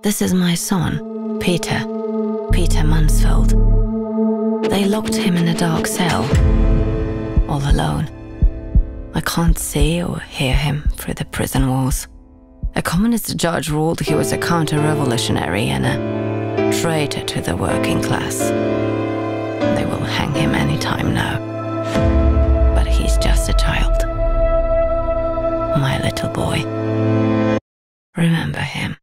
This is my son, Peter. Peter Mansfeld. They locked him in a dark cell, all alone. I can't see or hear him through the prison walls. A communist judge ruled he was a counter revolutionary and a traitor to the working class. They will hang him any time now. But he's just a child. My little boy. Remember him.